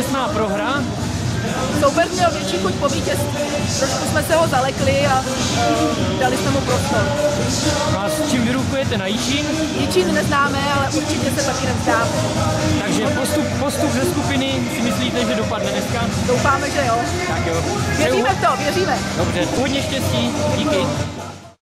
těsná prohra. Soupeř měl větší chuť po vítězství. Trošku jsme se ho zalekli a uh, dali jsme mu prostor. A s čím vyrukujete na Jičín? Jičín neznáme, ale určitě se taky nevzdáme. Takže postup, postup ze skupiny si myslíte, že dopadne dneska? Doufáme, že jo. Tak jo. Věříme v to, věříme. Dobře, hodně štěstí, díky.